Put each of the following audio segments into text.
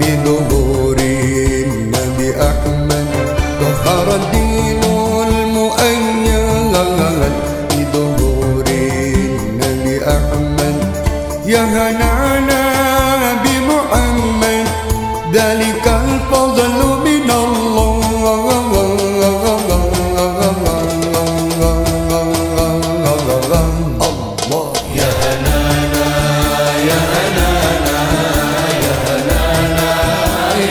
بظهور النبي أحمد. ظهر الدين المؤيد بظهور النبي أحمد. يا هنانا بمحمد ذلك الفضل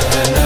الدين